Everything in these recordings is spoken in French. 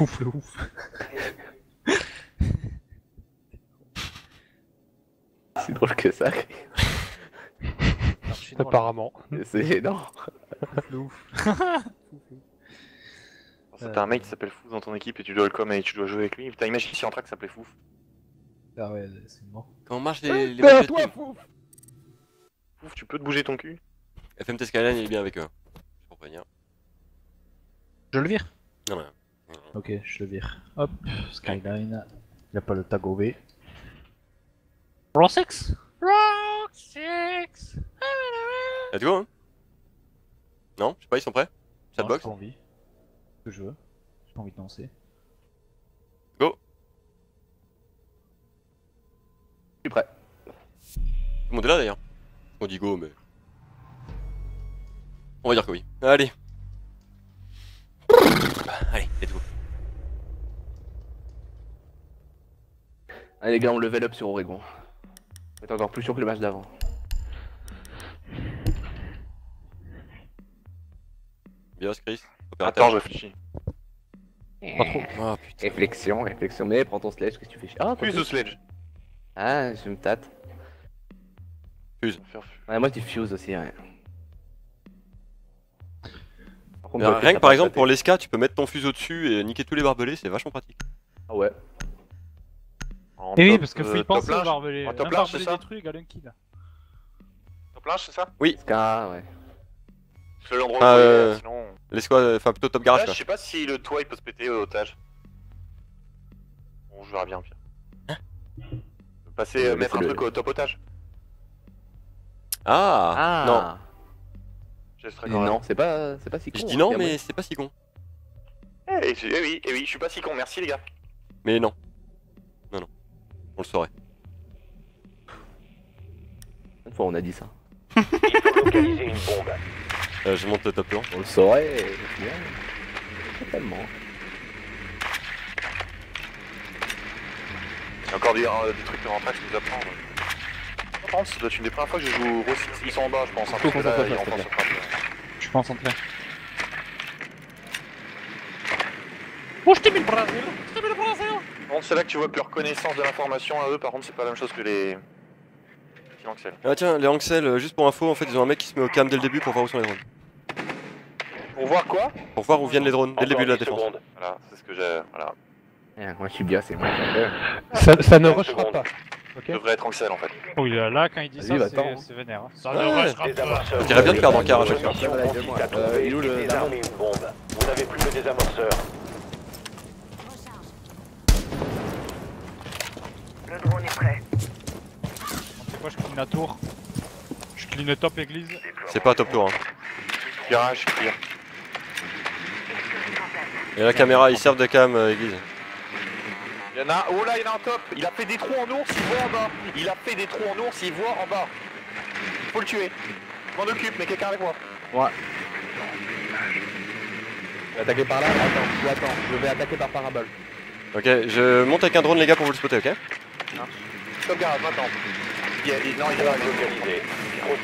Fouf le ouf. C'est drôle que ça. Apparemment. C'est. Non. Fouf le ouf. T'as un mec qui s'appelle Fouf dans ton équipe et tu dois le com et tu dois jouer avec lui, putain, imagine si Anthrax s'appelait Fouf? Ah ouais, c'est mort. Comment marchent les, les Mais à matchs de toi, team Fouf Fouf, tu peux te bouger ton cul? FMT Skyline il est bien avec eux. Je pour prévenir. Je le vire Non, non. Ok, je le vire. Hop, Skyline. Il a pas le tag OV. Raw 6 Raw 6 Let's go hein Non Je sais pas, ils sont prêts boxe J'ai pas envie. Ce que je veux. J'ai pas envie de lancer. Go Je suis prêt. Tout le monde est là d'ailleurs. On dit go, mais. On va dire que oui. Allez. Allez, let's go. Allez, les gars, on level up sur Oregon. On est encore plus sûr que le match d'avant. Bios, Chris. Attends, je réfléchis. Pas trop. Oh putain. Réflexion, réflexion. Mais prends ton sledge, qu'est-ce que tu fais? Ah, toi, de sledge. Ah, je me tâte. Fuse. Ouais, moi, je dis fuse aussi, ouais. Contre, rien que par exemple pour l'esca, tu peux mettre ton fuseau dessus et niquer tous les barbelés, c'est vachement pratique. Ah ouais. En Et oui, top, parce que faut euh, y penser top au linge. barbelé. En top barbelé c'est ça égale un kill. Top linge, c'est ça Ska, ouais. C'est l'endroit où Ah, y euh, sinon. L'esca, enfin plutôt top garage Là, quoi. je sais pas si le toit il peut se péter au otage. Bon, je verrai bien au pire. Passer, euh, mais mettre un truc au top otage. Ah, Non, non, c'est pas, c'est pas si con. je dis hein, non, mais c'est pas si con. Eh, eh oui, eh oui, je suis pas si con, merci les gars. Mais non. Non, non. On le saurait. Une fois, on a dit ça. Euh, je monte le top plan. On le saurait, final, Totalement. Il encore des, euh, des trucs en train que je vous apprends. ouais. Ça doit être une des premières fois que je joue 6. Ils sont en bas, je pense. Hein, parce que là, ils rentrent en concentre-toi. surface. Je suis concentré. Oh, je t'ai mis le bras Je t'ai mis le bras Par contre, c'est là que tu vois plus reconnaissance de l'information à eux. Par contre, c'est pas la même chose que les. les Axel. Ah tiens, les Anxel, euh, juste pour info, en fait, ils ont un mec qui se met au cam dès le début pour voir où sont les drones. Pour voir quoi? Pour voir où viennent les drones dès le début de la défense. Voilà, c'est ce que j'ai. Voilà. Eh, moi, je suis bien, c'est moi qui. Ça, ça ne rushera pas. Ok Je devrais être Axel en fait. Oh, il est là quand il dit ça, va, c'est attends. c'est vénère. hein. Ça Ouais. ne rushera pas. On dirait bien de perdre en quart à chaque fois. Il est où le Damon C'est quoi, je clean la tour Je clean top église. C'est pas un top tour. Hein. Garage, clear. Et la caméra, ils servent de cam, euh, église. Il y en a. Oh là, il y en a un top. Il a fait des trous en ours, il voit en bas. Il a fait des trous en ours, il voit en bas. Faut le tuer. Je m'en occupe, mais quelqu'un avec moi. Ouais. Je vais attaquer par là Attends, attends, je vais attaquer par parabole. Ok, je monte avec un drone, les gars, pour vous le spotter, ok Top garage, maintenant. Il il- non, il est là, il est localisé.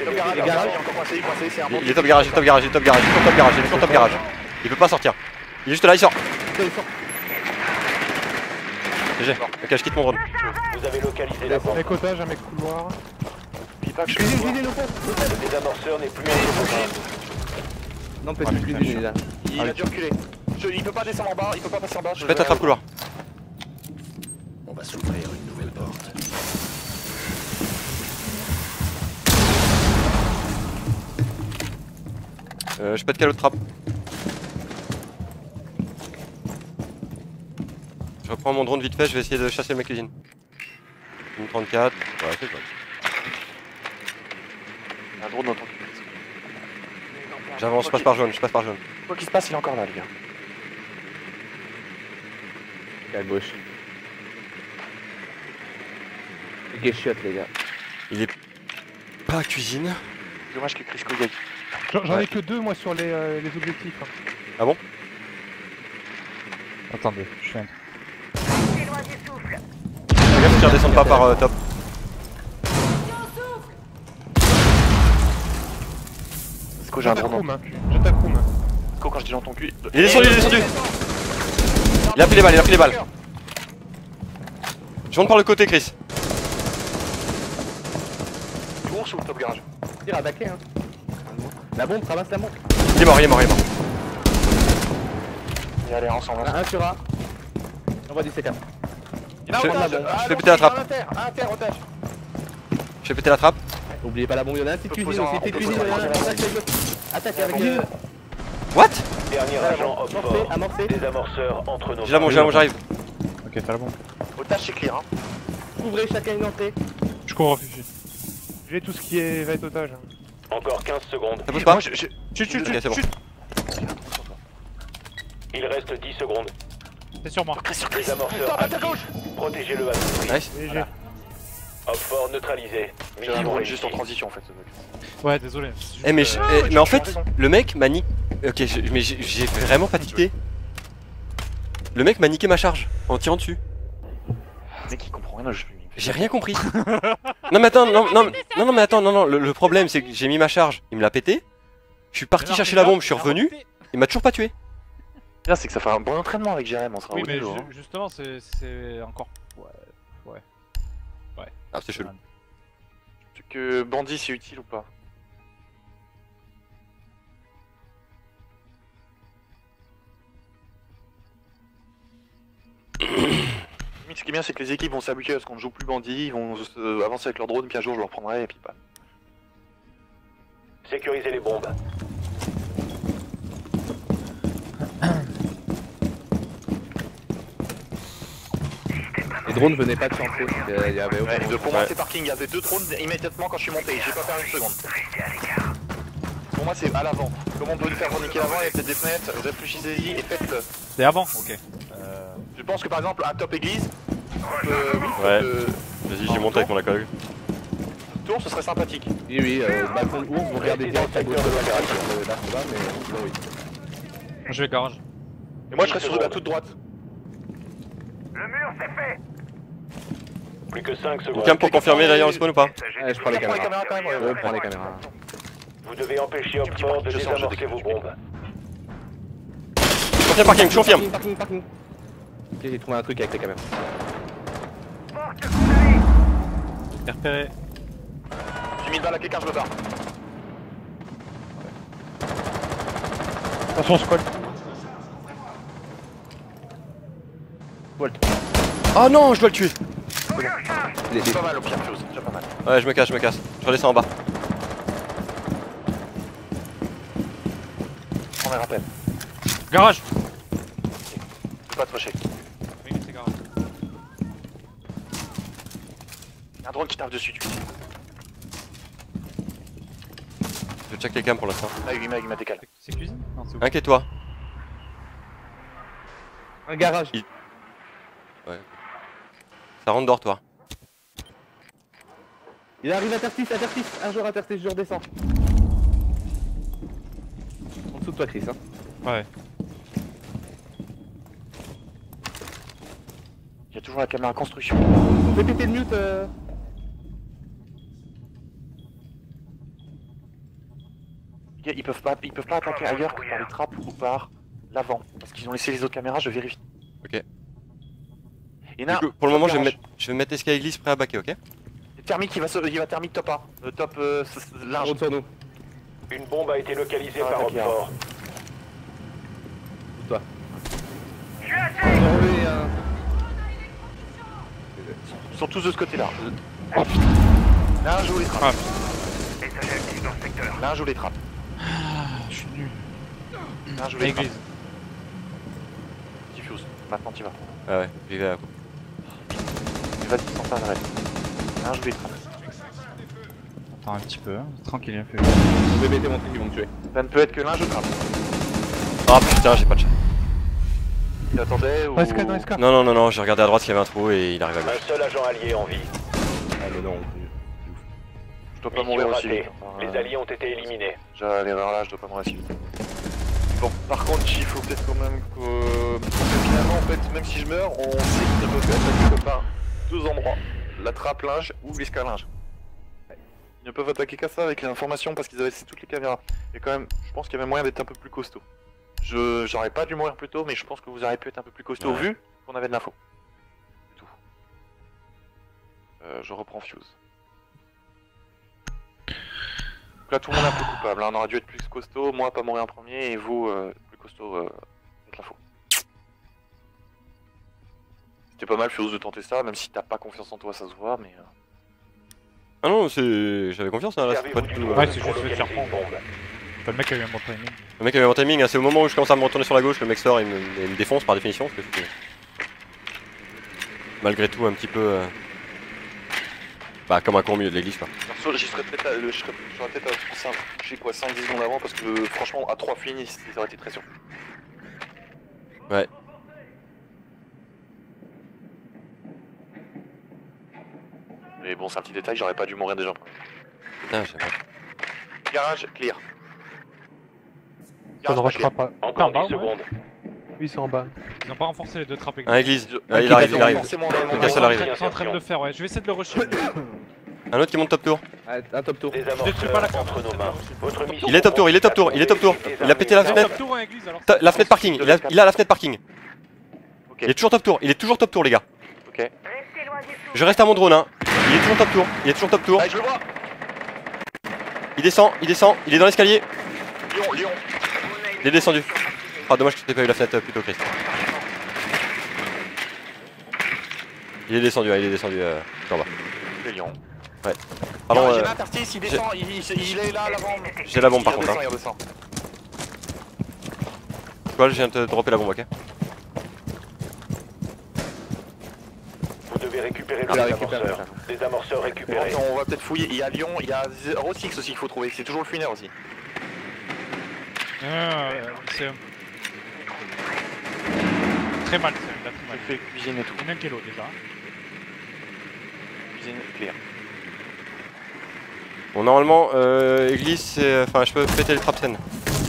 Top garage, Les top garages. garage, il est encore coincé, il est coincé, c'est un bon. Il est top garage, il est top garage, il est top garage, il est sur top garage, il est sur top garage. Il peut pas sortir. Il est juste là, il sort. GG. Ok, je quitte mon drone. Un mec otage, un mec couloir. Puis pas que je Cuisine, vois. cuisine, le pont Non, peut-être Ah, plus cuisine, là. Il a dû reculer. Il peut pas descendre en bas, il peut pas passer en bas. Je pète attrape couloir. Euh, je pète quelle autre trappe? Je reprends mon drone vite fait, je vais essayer de chasser le mec cuisine. Une 34, ouais c'est pas. Un drone dans ton. J'avance, je passe par jaune, je passe par jaune. Quoi qu'il se passe, il est encore là, les gars. À gauche. Ok, shot, les gars. Il est pas à cuisine. Dommage que Chris Koyak. J'en Ouais. ai que deux moi sur les, euh, les objectifs. hein. Ah bon? Attendez, je fais un. Qu'ils redescendent pas par euh, top. Est-ce que j'ai un drone hein. Je t'accroum. Quoi, quand je dis dans ton cul Il est descendu, il est descendu Il a pris les balles, il a pris les balles. Je monte par le côté, Chris. Du ours ou le top garage Tire à baquer, hein. La bombe, ramasse la bombe. Il est mort, il est mort, il est mort. Et allez, ensemble. Un, un sur A. Envoie du C4. En Je- fais péter la en trappe. Je vais péter la trappe. Oubliez pas la bombe, il y en a un petite cuisine aussi, petite cuisine, en attaque avec euh, What? Dernier agent port. amorcé. Désamorceur entre nos J'ai la bombe, j'ai la bombe, j'arrive. Ok, fais la bombe. Otage, c'est clear. Hein. Ouvrez chacun une entrée. Je cours refuge. J'ai tout ce qui est va être otage. Encore 15 secondes. Ça bouge pas Chut, chut, chut, chut. Il reste 10 secondes. C'est sur moi. Désamorceur Top, à gauche Protégez-le à tout prix. Nice. GG. Hop fort neutralisé. J'ai Mission juste en transition en fait. Ouais, désolé. Eh, mais, euh, je- eh, mais en fait, le mec m'a niqué. Ok, je- mais j'ai vraiment pas tilté. Le mec m'a niqué ma charge en tirant dessus. Le mec, il comprend rien au jeu. J'ai rien compris. non mais attends, non, non, non, non, mais attends, non, non, le, le problème c'est que j'ai mis ma charge, il me l'a pété. Je suis parti chercher la bombe, je suis revenu, il m'a toujours pas tué. C'est que ça fait un bon entraînement avec Jérém, on sera Oui, au mais ju- hein. justement, c'est encore. Ouais. Ah, c'est chelou. Que bandit c'est utile ou pas? Ce qui est bien, c'est que les équipes vont s'habituer à ce qu'on ne joue plus bandit, ils vont euh, avancer avec leur drone, puis un jour je le reprendrai et puis pas. Sécurisez les bombes. Drones venaient pas de chanter. Il y avait aucun Ouais, de- pour moi, Ouais. c'est parking, il y avait deux drones immédiatement quand je suis monté, j'ai pas perdu une seconde. Pour moi, c'est à l'avant. Comment on peut lui faire niquer l'avant Il y a peut-être des fenêtres, réfléchissez-y et faites-le. C'est avant, ok. Euh, Je pense que par exemple, un top église, euh, Ouais. euh, Vas-y, j'y monte avec mon accolade. tour, ce serait sympathique. Oui, oui, euh, balcon de vous regardez bien à de la garage. Euh, Là, mais oui. moi, je vais garage. Et moi, je serais sur la toute droite. Plus que 5 secondes. Quelqu'un pour confirmer derrière le spawn ou pas Ouais, je prends les caméras. prends les. Vous devez empêcher Opfort de désamorcer vos je bombes. Confirme parking, je confirme. Parking, parking, parking. Ok, j'ai trouvé un truc avec les caméras. Repéré. J'ai mis une balle à quelqu'un, je me barre. Attention, squad. Oh non, je dois le tuer. Les- C'est les- pas mal au pire chose, déjà pas mal. Ouais, je me casse, je me casse. Je redescends en bas. Prends les rappels. Garage C'est pas trop cher. Oui, c'est garage. Il y a un drone qui tape dessus, tu sais. Je check les cams pour l'instant. Ah, il m'a il m'a décalé. C'est cuisine? Non, c'est où? Inquiète-toi. Un garage. Ça rentre dehors, toi. Il arrive interstice, interstice. Un jour interstice, je redescends. En dessous de toi, Chris. Hein. Ouais. Il y a toujours la caméra construction. On fait péter le mute. Euh... Ils peuvent pas, ils peuvent pas attaquer ailleurs que par les trappes ou par l'avant. Parce qu'ils ont laissé les autres caméras, je vérifie. Ok. Il y en a Du un, coup, pour le moment, je vais, mettre, je vais mettre prêt à baquer, ok Thermique, il va, se, il va thermique top A. Euh, top euh, sur nous. Une bombe a été localisée Ah, par d'accord. Opfort. Enlever un. Ils sont tous de ce côté-là. Oh putain. Là, je joue les trappes. Ah. Là, je joue les trappes. Je suis nul. Là, je joue les trappes. Diffuse. Maintenant, tu vas. Ah ouais, j'y vais à coup. Vas-y, sans faire de raid. Là, je. Attends un petit peu, hein. tranquille, il a fait. Je vais péter mon truc, ils vont me tuer. Ça ne peut être que l'un, je trappe. Oh putain, j'ai pas de chat. Il attendait ou... Non, non, non, non, j'ai regardé à droite qu'il y avait un trou et il arrive à Un gauche. seul agent allié en vie. Ah, mais non. Je dois pas mourir aussi vite. Enfin, Les euh, alliés ont été éliminés. J'ai l'erreur là, je dois pas mourir aussi. Bon, par contre, il faut peut-être quand même que... parce que finalement, en fait, même si je meurs, on sait qu'il ne peut attaquer que par deux endroits. La trappe linge ou l'escalinge. Ils ne peuvent attaquer qu'à ça avec l'information parce qu'ils avaient laissé toutes les caméras. Et quand même, je pense qu'il y avait moyen d'être un peu plus costaud. Je j'aurais pas dû mourir plus tôt, mais je pense que vous auriez pu être un peu plus costaud Ouais. vu qu'on avait de l'info. C'est tout. Euh, je reprends Fuse. Donc là, tout le monde est un peu coupable. hein. On aurait dû être plus costaud, moi pas mourir en premier, et vous euh, plus costaud euh, avec l'info. C'était pas mal, Fuse, de tenter ça, même si t'as pas confiance en toi, ça se voit, mais. euh, Ah non, c'est. J'avais confiance, hein, là, c'est pas du tout. euh, Ouais, c'est juste de localiser faire bombe. Enfin, le mec a eu un bon timing. Le mec avait mon timing, hein, c'est au moment où je commence à me retourner sur la gauche, le mec sort, il me, défonce par définition. Parce que je malgré tout un petit peu. euh, Bah, comme un con au milieu de l'église, quoi. Perso, j'y serais peut-être à- le- je serais- j'aurais peut-être à- touché quoi 5-10 secondes avant parce que franchement à 3 finis ça aurait été très sûr. Ouais. Mais bon c'est un petit détail, j'aurais pas dû mourir déjà. Putain, sais pas. Garage clear. Ça ne rushera pas. Encore en 10 bas, ouais. secondes. Oui, c'est en bas. Ils ont pas renforcé les deux trappes. Un église. Ah, il arrive, il arrive. Ils sont en train de le faire, ouais. Je vais essayer de le rusher. Un autre qui monte top tour. Un top tour. Il est top tour, il est top tour, il est top tour. Il a pété la fenêtre. top tour en église alors. Ta- La fenêtre parking, il a, il a la fenêtre parking. Il est toujours top tour, il est toujours top tour, les gars. Ok. Je reste à mon drone, hein. Il est toujours top tour, il est toujours top tour. Allez je le vois Il descend, il descend, il est dans l'escalier. Il est descendu. Ah, dommage que t'aies pas eu la fenêtre euh, plutôt, Chris. Il est descendu, ouais, il est descendu euh, en bas. C'est. Pardon, euh, l'interstice, il descend, il, il- il est là j'ai la bombe par contre. redescend, Hein. je viens de te dropper la bombe, ok Vous devez récupérer le Ah, la désamorceur. récupère, Désamorceur récupéré. Bon, on va peut-être fouiller. Il y a Lyon, il y a Zero Six aussi qu'il faut trouver. C'est toujours le funner aussi. C'est. Très mal, c'est là, très mal. fais cuisine et tout. Il y en a un kilo déjà. Cuisine clear. Bon, normalement, euh, église, c'est. Enfin, je peux péter les trappes scènes.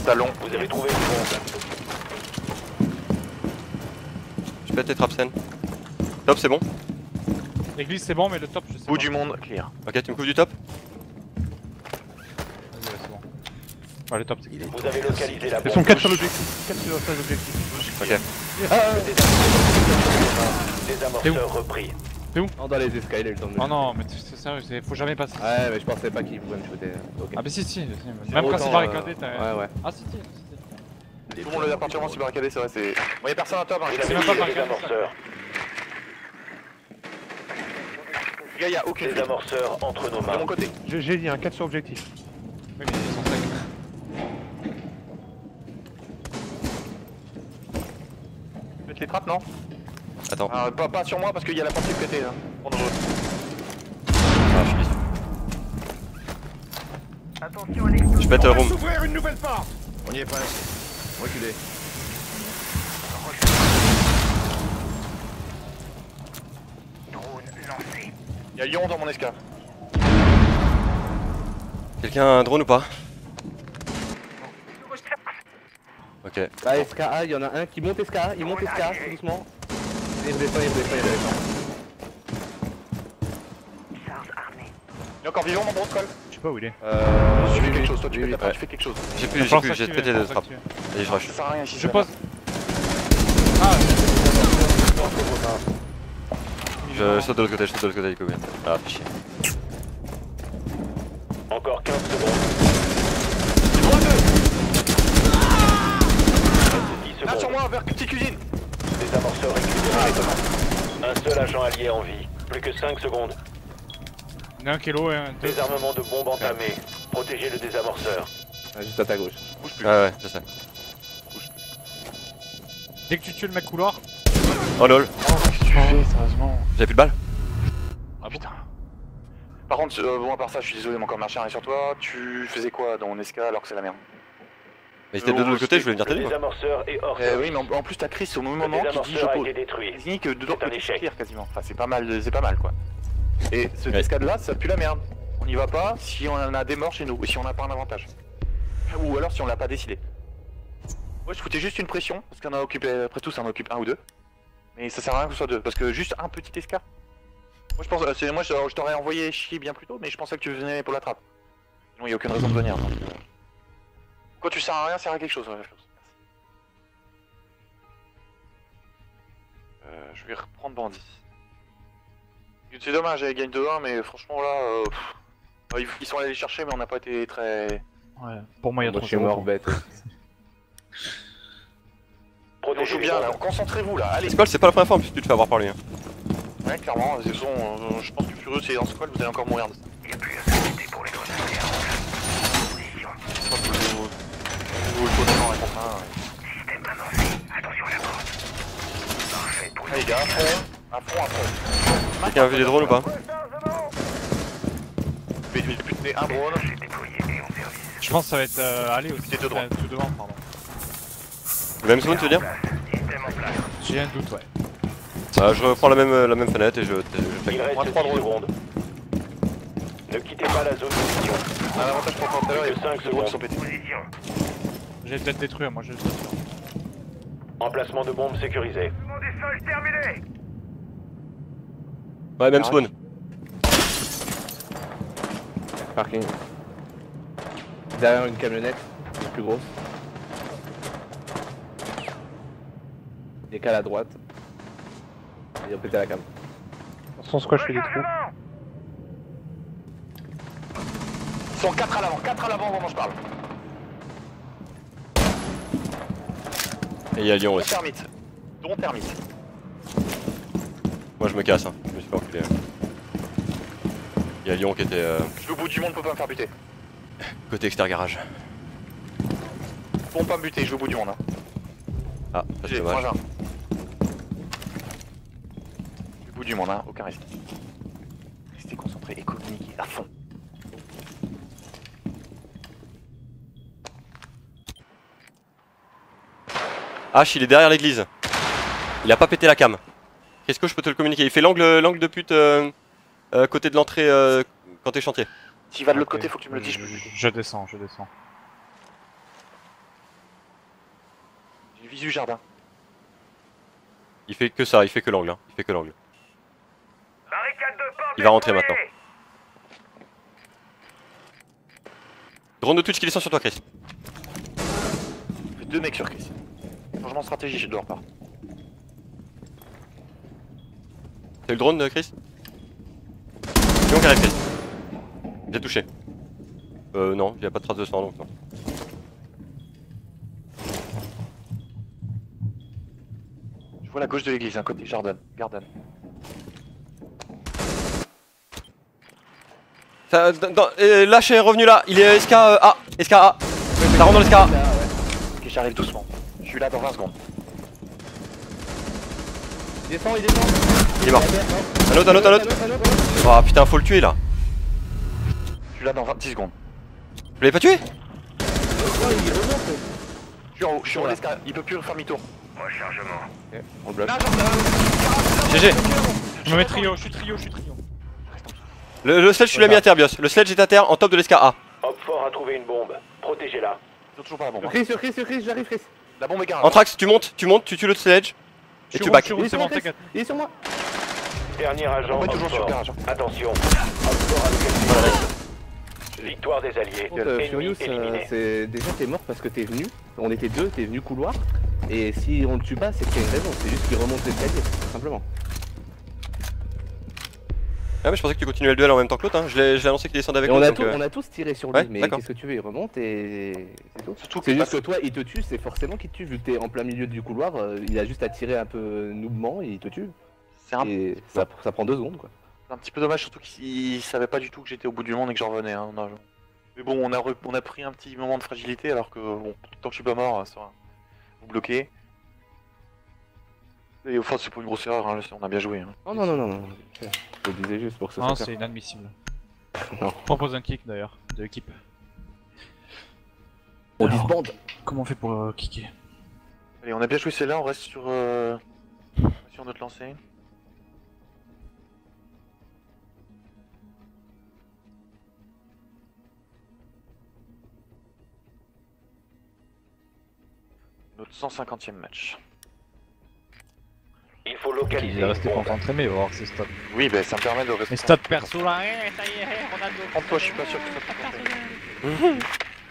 Talon. Vous avez trouvé une bombe. Je pète les scènes. Top, c'est bon L'église c'est bon, mais le top je sais Bout pas. du monde clear. Ok, tu me couvres du top Vas-y, ouais, c'est bon. Ouais, le top c'est Vous avez localisé la Ils sont 4 sur l'objectif. 4 sur l'objectif. Ok. Désamorceur repris. Non, dans les escaliers, le temps de. Oh non, mais c'est sérieux, c'est- faut jamais passer. Ouais, mais je pensais pas qu'il pouvait me shooter. Ok. Ah, mais si, si. si. Même quand c'est barricadé, euh, t'as. Ouais, ouais. Ah, si, si. Tout le monde l'a partiellement sur barricadé, c'est vrai. C'est. Bon, y'a personne à top. Hein. Les avez même pas le par désamorceur. gars, y'a aucune fuite. Désamorceur entre nos De mon mains. côté. J'ai dit un 4 sur objectif. Oui, mais ils sont 5. Faites les trappes, non Attends. Ah, pas, pas sur moi parce qu'il y a la porte qui est pétée. Hein. Bon, dangereux. Ah, je suis déçu. Je pète room. On y est pas. Reculez. Y'a Lyon dans mon escale. Quelqu'un a un drone ou pas Ok. Bah, SKA, il y en a un qui monte SKA, il monte SKA, tout doucement. Il redescend, il redescend, il redescend. Il est encore vivant, mon drone, Cole Je sais pas où il est. Euh. Tu fais quelque chose, toi, tu fais quelque chose. J'ai plus, j'ai plus, j'ai pété trappes. s'activer. Allez, je rush. Je pose. Je saute de l'autre côté, je saute de l'autre côté du coup. bien. Ah, fais chier. Encore 15 secondes. Droit deux. Reste 10 Là sur moi, vers petite cuisine. Désamorceur récupéré. Un seul agent allié en vie. Plus que 5 secondes. Il y en a un kilo et un 2. Désarmement de bombes entamé. Protégez le désamorceur. Ah, Juste à ta gauche. Ouais, ouais, je sais. Dès que tu tues le mec couloir. Oh lol, sérieusement. j'avais plus de balles Ah putain. Par contre, euh, bon, à part ça, je suis désolé, mon corps marché rien sur toi. Tu faisais quoi dans mon escale alors que c'est la merde Mais c'était de l'autre côté, je voulais venir t'aider est Eh service. oui, mais en, en plus, t'as Chris au même moment qui dit je dit que dedans, C'est un peut échec. sortir quasiment. Enfin, c'est pas mal, c'est pas mal quoi. Et ce Ouais. escade là, ça pue la merde. On n'y va pas si on en a des morts chez nous, ou si on n'a pas un avantage. Ou alors si on l'a pas décidé. Moi, je foutais juste une pression, parce qu'on a occupé, après tout, ça en occupe un ou deux. Mais ça sert à rien que ce soit deux, parce que juste un petit escar. Moi je pense, euh, moi je, t'aurais envoyé chier bien plus tôt, mais je pensais que tu venais pour la trappe. Sinon il y a aucune raison de venir. Donc... Quand tu sers à rien, sert à quelque chose. Je, euh, je vais reprendre Bandit. C'est dommage, elle gagne 2-1, mais franchement là, euh, bah, ils sont allés les chercher, mais on n'a pas été très. Ouais. Pour moi, il y a trop de mort bête. On joue bien là, concentrez-vous là, allez. Squall, c'est pas la première fois en plus que tu te fais avoir par lui. Hein. Ouais, clairement, toute façon, euh, je pense que Furieux c'est en squad, vous allez encore mourir de ça. Je pense que vous, vous le prenez dans un contre un. Allez, gars, à fond, à fond, à fond. Quelqu'un a vu des drones ou pas Je vais buter un drone. Je pense que ça va être euh, aller aussi. C'était deux tout devant, pardon. Le même zone, tu veux dire J'ai un doute, ouais. Bah, Je reprends la même, la même fenêtre et je, je Il fake. reste Moins 10 trois drôles. secondes. Ne quittez pas la zone de mission. On a un avantage pour tout à l'heure, il y a Cinq beaucoup de drones qui sont pétés. J'ai peut-être détruit, moi je le sais. Emplacement de bombe sécurisé. Ouais, même spawn. Parking. Derrière une camionnette, la plus grosse. Décale à droite. Et on pété la cam. Sans squash, je fais des trous. Ils sont 4 à l'avant, 4 à l'avant au moment où je parle. Et il y a Lyon aussi. termite. Dont termite. Moi je me casse, hein. je me suis pas enculé. Il y a Lyon qui était euh, Je vais au bout du monde, peut pas me faire buter. côté extérieur garage. Faut pas me buter, je vais au bout du monde. Hein. Ah, ça, c'est J'ai dommage. Du monde, hein, aucun risque. Restez concentrés et communiquez à fond. H, il est derrière l'église. Il a pas pété la cam. Qu'est-ce que je peux te le communiquer? Il fait l'angle l'angle de pute euh, euh, côté de l'entrée euh, quand t'es chantier. S'il va de l'autre côté, faut que tu me le dises. Je, Je... je descends, je descends. J'ai une visu jardin. Il fait que ça, il fait que l'angle. Hein. Il fait que l'angle. Il va rentrer maintenant. Drone de Twitch qui descend sur toi, Chris. J'ai deux mecs sur Chris. Changement de stratégie, j'ai deux repart. T'as eu le drone, euh, Chris Lyon qui arrive, Chris. J'ai touché. Euh, non, il y a pas de trace de sang donc non. Je vois la gauche de l'église, un côté jardin. Garden. Ça, dans, dans- euh, Lâche est revenu là, il est SK euh, A. SK A. Ça rentre dans le SK A. Ok, j'arrive doucement. Je suis là dans 20 secondes. Il descend, il descend Il est mort. Un autre, un autre, un autre. Oh putain, faut le tuer là. Je suis là dans 26 secondes. Vous l'avez pas tué? Je suis en haut, je suis en haut de l'escalier. Il peut plus faire mi-tour. On le bloque. GG. Je me mets trio, je suis trio, je suis trio. Le, le sledge, tu l'as mis à terre, Bios. Le sledge est à terre en top de l'SK A. Hop fort a trouvé une bombe. Protégez-la. Toujours pas la bombe. Sur Chris, Chris, Chris, j'arrive Chris. La bombe est garage. Anthrax, tu montes, tu montes, tu tues le sledge. Et tu back. Il est c'est sur bon, moi. Il est sur moi. Dernier agent. On est toujours sur garage. Attention. Victoire des alliés. Euh, Furious, euh, c'est déjà t'es mort parce que t'es venu. On était deux, t'es venu couloir. Et si on le tue pas, c'est qu'il y a une raison. C'est juste qu'il remonte l'escalier, tout simplement. Ah, mais je pensais que tu continuais le duel en même temps que l'autre. Hein. Je l'ai annoncé qu'il descendait avec on, nous. a euh, on a tous tiré sur lui, Ouais, mais qu'est-ce que tu veux Il remonte et c'est tout. Surtout que C'est juste que toi, il te tue, c'est forcément qu'il te tue. Vu que t'es en plein milieu du couloir, euh, il a juste à tirer un peu noobement et il te tue. C'est un, Et ça, ça prend deux secondes quoi. c'est un petit peu dommage, surtout qu'il savait pas du tout que j'étais au bout du monde et que j'en revenais. Hein. Mais bon, on a, re- on a pris un petit moment de fragilité alors que, bon, tant que je suis pas mort, ça va. Vous bloquez. Et enfin, c'est pas une grosse erreur, hein, on a bien joué. Hein. Oh non, non, non, non. Je le disais juste pour que ce Non, c'est inadmissible. Non. Je propose un kick d'ailleurs, de l'équipe. On disbande. Comment on fait pour euh, kicker? Allez, on a bien joué celle-là, on reste sur, euh, sur notre lancée. Notre 150e match. Il faut Il localiser est une resté concentré, mais il va voir que c'est stop. Oui, ben ça me permet de rester. Mais stop perso là, eh, ça y est, eh, Ronaldo. Prends-toi, je suis pas sûr que ça concentré. Moi,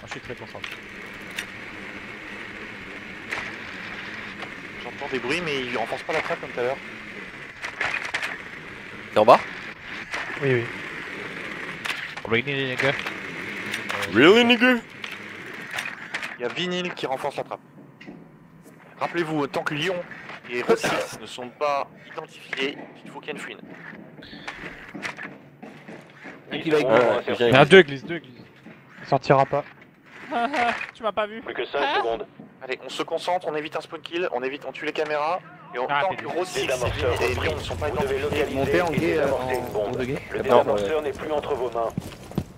je suis très concentré. J'entends des bruits, mais il renforce pas la trappe comme tout à l'heure. T'es en bas? Oui, oui. Really, nigga? Really nigga? Il y a Vinyl qui renforce la trappe. Rappelez-vous, tant que Lyon et Rossis ne sont pas identifiés, il faut qu'il y ait une va viens. Il y a deux églises, deux églises. Il sortira pas. tu m'as pas vu Plus que 5 secondes. Allez, on se concentre, on évite un spawn kill, on évite, on tue les caméras. Et on, Ah, tant que Désamorceur et. Lyon ne sont pas identifiés, Montez en et guet, euh, en- une bombe. en deux guets. Le Non, désamorceur n'est plus entre vos mains.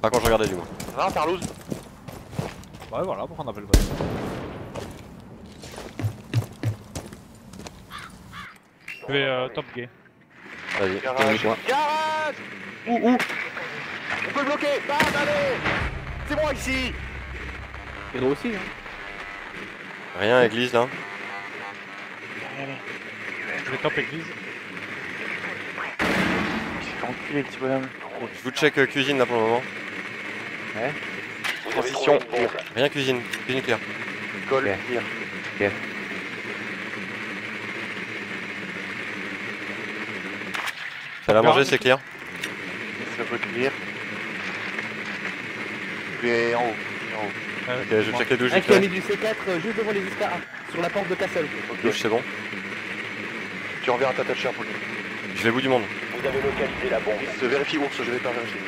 Pas quand je regardais du moins. Non, Tarlouse? Ouais, voilà, pourquoi on appelle pas Je vais euh, top gay. Vas-y, Garage. Garage Où, où On peut le bloquer Bam, allez C'est moi ici Pedro aussi, hein. Rien, église là. Je vais top église. Enculé, petit bonhomme. Je vous check euh, cuisine là pour le moment. Avez Transition. Rien cuisine, cuisine claire. Col, Ok. Clear. Salle à manger, c'est clair. Ça peut clear. Et en haut. En haut. Ok, je check les douches, Un j'ai qui a mis du C4 euh, juste devant les escaliers, sur la porte de Castle. Douche, c'est bon. Tu reverras ta tâche pour lui. Je vais au bout du monde. Vous avez localisé la bombe. Se vérifie ours, je vais pas vérifier.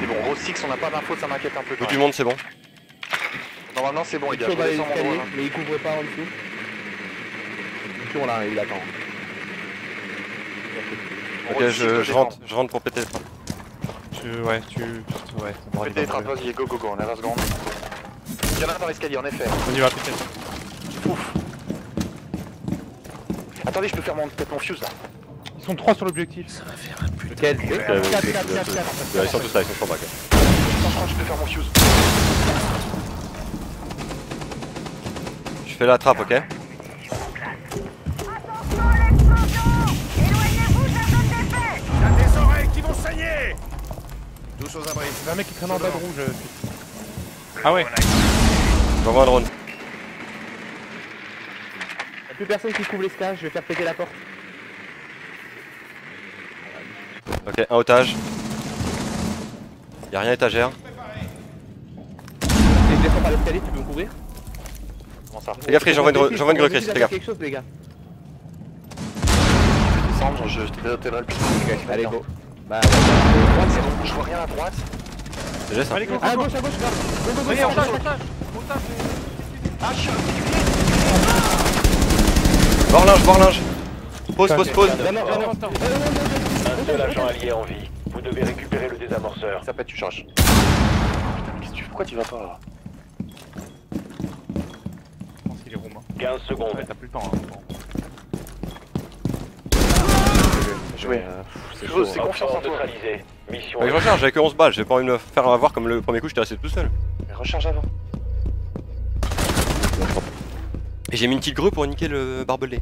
C'est bon, Rosix, on n'a pas d'infos, ça m'inquiète un peu. Bout du monde, c'est bon. Normalement, c'est bon, les gars. Je redescends mon hein. mais il couvre pas en dessous. Pion là, il attend. On Ok, je, rentre, je rentre pour péter les trappes. Tu, ouais, tu, ouais, ça Pétez les trappes, vas-y, go, go, go, on a 20 secondes. Il y en a un dans l'escalier, en effet. Vas-y, va péter. Attendez, je peux faire mon, peut-être mon fuse là. Ils sont trois sur l'objectif. Ok, quatre, ok. quatre. Ouais, Ils sont tous là, ils sont sur bac. Franchement, je peux faire mon fuse. Je fais la trappe, ok? C'est un mec qui traîne en bas de rouge. Ah ouais J'envoie un drone. Y'a plus personne qui couvre l'escalier, je vais faire péter la porte. Ok, un otage. Y'a rien à étagère. Et je descends par l'escalier, tu peux me couvrir Comment ça Les gars, Free, j'envoie une, j'envoie une recrue, fais gaffe. quelque chose, les gars. Descendre, je t'aiderai le plus. Allez, go. Bah, Droite, c'est bon, je vois rien à droite. C'est juste ça. Allez, go, go, Ah, go gauche, à gauche, là. Go, go, go, tâche On tâche Ah, je suis Voir linge, voir linge. Pause, pause, pause. Un seul agent allié en vie. Vous devez récupérer le désamorceur. Ça pète, tu charges. Putain, mais qu'est-ce que tu fais? Pourquoi tu vas pas là? Je pense qu'il est roumain. 15 secondes. Ouais, t'as plus le temps. Hein. Bon. Jouer. C'est Je chaud. c'est confiance en toi. Mission. Je recharge, j'avais que 11 balles, j'ai pas envie de me faire avoir comme le premier coup, j'étais resté tout seul. Mais recharge avant. Et j'ai mis une petite grue pour niquer le barbelé.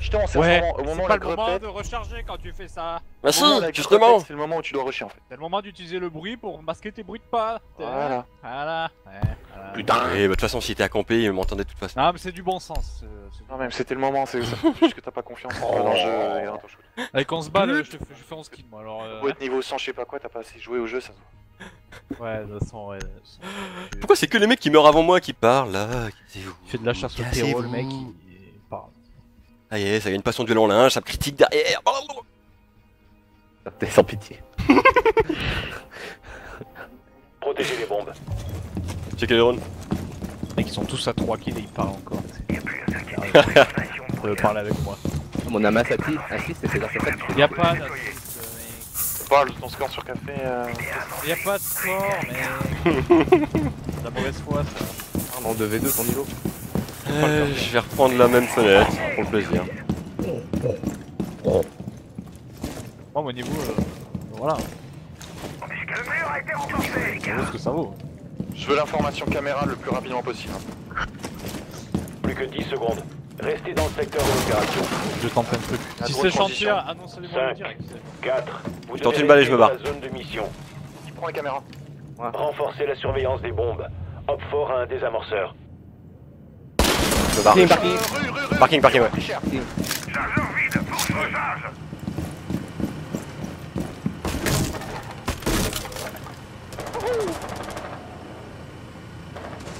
Justement, c'est Ouais, moment, au moment la le moment de recharger quand tu fais ça. Bah la justement C'est le moment où tu dois rusher en fait. C'est le moment d'utiliser le bruit pour masquer tes bruits de pas. Voilà. Voilà. Ouais, voilà. Putain. Et bah, de toute façon, s'il était accompli, il m'entendait de toute façon. Non, mais c'est du bon sens. Non, même c'était le moment, c'est juste que t'as pas confiance en dans le jeu et dans ton shoot. Avec 11 balles, euh, je, je fais 11 kills moi. Alors, euh, être niveau 100, je sais pas quoi, t'as pas assez joué au jeu, ça se voit. ouais, de toute façon, ouais. Pourquoi c'est que les mecs qui meurent avant moi qui parlent là? Il fait de la chasse au terreau, le mec. Il... parle. Ah yeah, ça gagne pas son duel en linge, ça me critique derrière. T'es sans pitié. Protégez les bombes. Check les drones. Mec, ils sont tous à 3 kills et ils parlent encore. Euh, parler avec moi. Mon amas assist, assist, et c'est grâce à ça que. Y'a pas d'assist, mec. Parle ton score sur café. Euh... Y'a pas de score, mec. C'est la mauvaise foi, ça. Ah, non, 2v2 ton niveau. Euh, je vais reprendre la même fenêtre pour le plaisir. Moi, mon niveau, euh, voilà. Ça vaut ce que ça vaut. Je veux l'information caméra le plus rapidement possible. Plus que 10 secondes. Restez dans le secteur de l'opération. Je tente plein de trucs. Si c'est chantier, transition. annoncez-les moi Cinq. direct. 4. Vous Je tente une balle et je me barre. zone de mission. Qui prend la caméra Renforcez la surveillance des bombes. Hop fort à un désamorceur. Me barre. Parking, parking. Parking, parking, ouais.